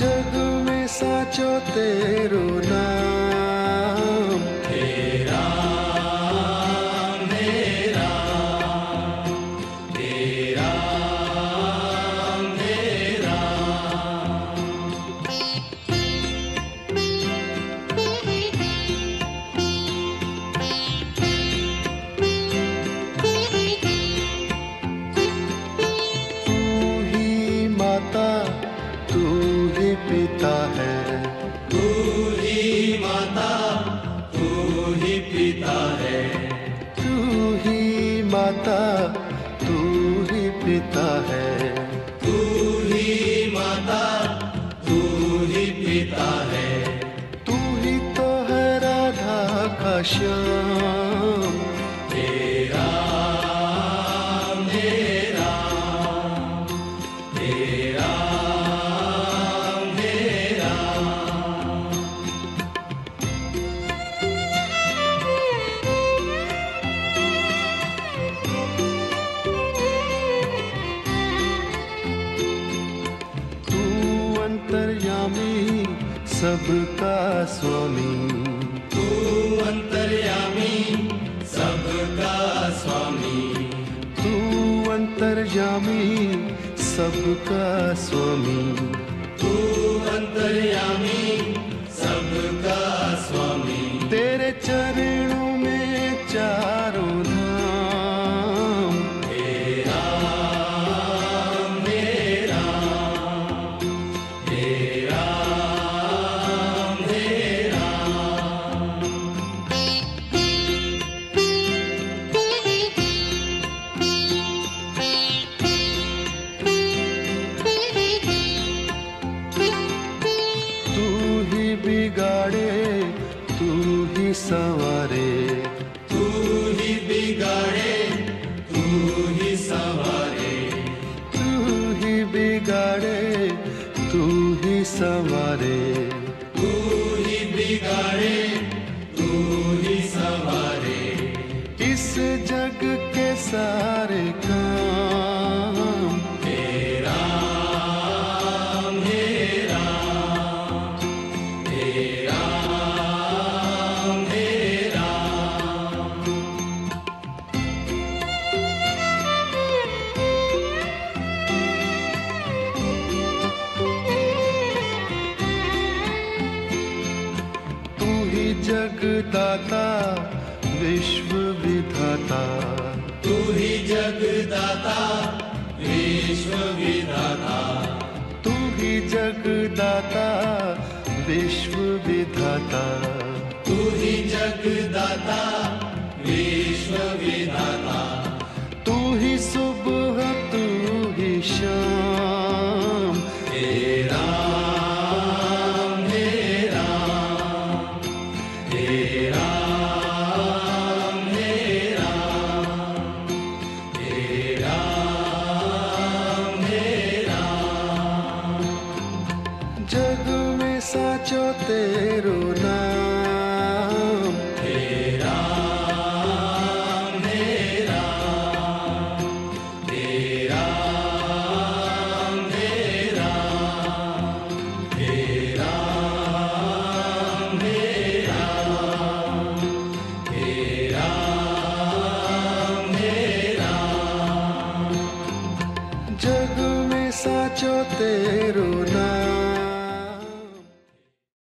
जग में साचो ते पिता है। तू ही माता तू ही पिता है। तू ही माता तू ही पिता है। तू ही माता तू ही पिता है। तू ही तो है राधा का श्याम। सबका स्वामी। तू अंतर्यामी सबका स्वामी। तू अंतर्यामी सबका स्वामी। बिगाड़े तू ही संवारे। तू ही बिगाड़े तू ही सवारे। तू ही बिगाड़े तू ही संवारे। तू ही बिगाड़े तू ही सवारे। इस जग के सारे काम जगदाता विश्व विधाता तू ही जगदाता विश्व विधाता तू ही जगदाता विश्व विधाता तू ही जगदाता विश्व विधाता तू ही सुबह तू ही शाम। तेरा जग में साचो तेरो नाम। तेरा मेरा तेरा मेरा तेरा मेरा तेरा मेरा जग में साचो तेरो नाम।